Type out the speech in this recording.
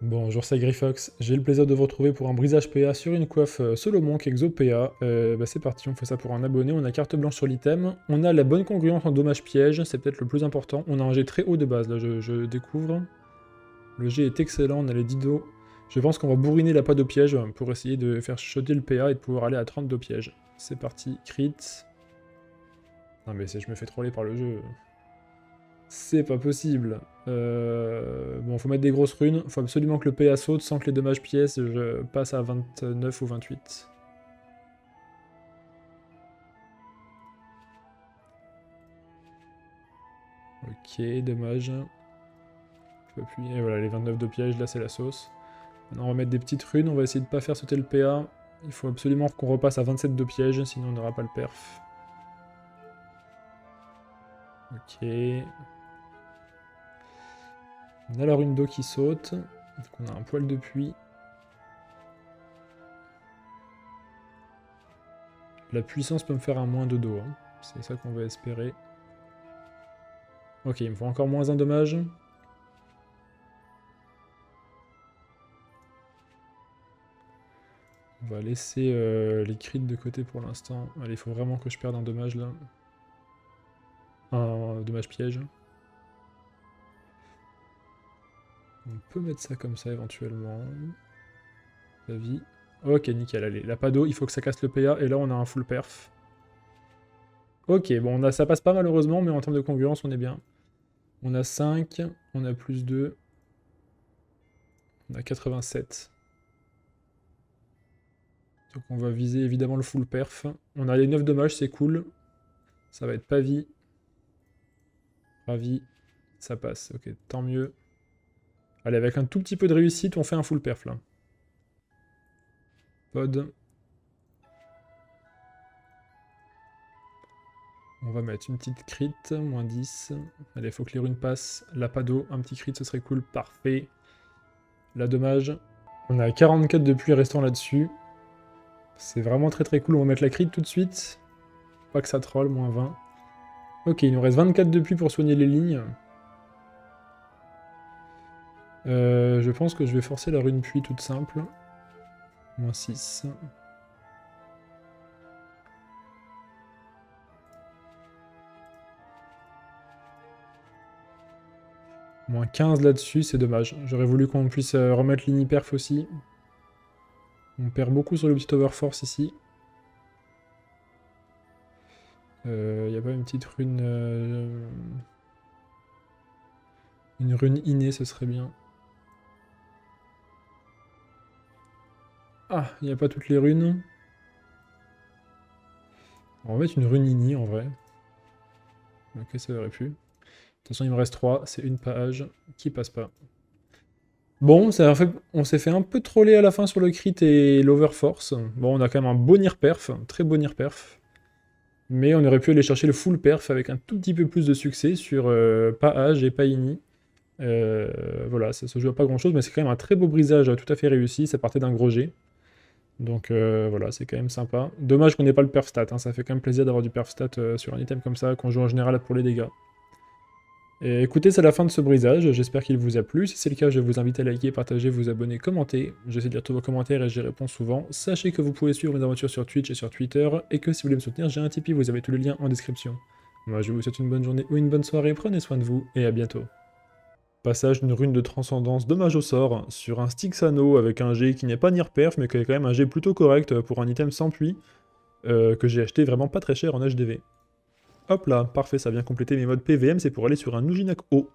Bonjour, c'est Grifox. J'ai le plaisir de vous retrouver pour un brisage PA sur une coiffe euh, Solomon Exo PA. Euh, bah c'est parti, on fait ça pour un abonné. On a carte blanche sur l'item. On a la bonne congruence en dommage piège, c'est peut-être le plus important. On a un G très haut de base, là je, découvre. Le G est excellent, on a les didos. Je pense qu'on va bourriner la pas de piège pour essayer de faire choter le PA et de pouvoir aller à 32 pièges. C'est parti, crit. Non mais je me fais troller par le jeu. C'est pas possible. Euh... Bon, faut mettre des grosses runes. Faut absolument que le PA saute sans que les dommages pièces je passe à 29 ou 28. Ok, dommage. Et voilà, les 29 de piège, là c'est la sauce. Maintenant on va mettre des petites runes, on va essayer de pas faire sauter le PA. Il faut absolument qu'on repasse à 27 de piège, sinon on n'aura pas le perf. Ok. On a la rune d'eau qui saute. On a un poil de puits. La puissance peut me faire un moins de dos. Hein. C'est ça qu'on va espérer. Ok, il me faut encore moins un dommage. On va laisser euh, les crits de côté pour l'instant. Allez, il faut vraiment que je perde un dommage là. Un dommage piège. On peut mettre ça comme ça éventuellement. La vie. Ok, nickel, allez. La pas d'eau, il faut que ça casse le PA, et là on a un full perf. Ok, bon, on a, ça passe pas malheureusement, mais en termes de congruence, on est bien. On a 5, on a plus 2. On a 87. Donc on va viser évidemment le full perf. On a les 9 dommages, c'est cool. Ça va être pas vie. Ravi. Ça passe, ok, tant mieux. Allez, avec un tout petit peu de réussite, on fait un full perf là. Pod. On va mettre une petite crit, moins 10. Allez, faut que les runes passent. La pado, un petit crit, ce serait cool. Parfait. La dommage. On a 44 de pluie restant là-dessus. C'est vraiment très très cool. On va mettre la crit tout de suite. Pas que ça troll, moins 20. Ok, il nous reste 24 de pluie pour soigner les lignes. Euh, je pense que je vais forcer la rune puits toute simple. Moins 6. Moins 15 là-dessus, c'est dommage. J'aurais voulu qu'on puisse euh, remettre l'iniperf aussi. On perd beaucoup sur le petit overforce ici. Il euh, n'y a pas une petite rune... Une rune innée, ce serait bien. Ah, il n'y a pas toutes les runes. On va mettre une rune ini en vrai. Ok, ça aurait pu. De toute façon, il me reste 3. C'est une page qui passe pas. Bon, ça fait... on s'est fait un peu troller à la fin sur le crit et l'overforce. Bon, on a quand même un beau perf, un très beau perf. Mais on aurait pu aller chercher le full perf avec un tout petit peu plus de succès sur euh, et pas ini. Euh, voilà, ça se joue à pas grand chose, mais c'est quand même un très beau brisage tout à fait réussi. Ça partait d'un gros G. Donc euh, voilà, c'est quand même sympa. Dommage qu'on n'ait pas le perf stat, hein. ça fait quand même plaisir d'avoir du perf stat euh, sur un item comme ça, qu'on joue en général pour les dégâts. Et écoutez, c'est la fin de ce brisage, j'espère qu'il vous a plu. Si c'est le cas, je vous invite à liker, partager, vous abonner, commenter. J'essaie de lire tous vos commentaires et j'y réponds souvent. Sachez que vous pouvez suivre mes aventures sur Twitch et sur Twitter, et que si vous voulez me soutenir, j'ai un Tipeee, vous avez tous les liens en description. Moi, je vous souhaite une bonne journée ou une bonne soirée, prenez soin de vous, et à bientôt. Passage d'une rune de transcendance dommage au sort sur un Styxano avec un G qui n'est pas perf mais qui est quand même un G plutôt correct pour un item sans pluie euh, que j'ai acheté vraiment pas très cher en HDV. Hop là, parfait, ça vient compléter mes modes PVM, c'est pour aller sur un Nujinak O.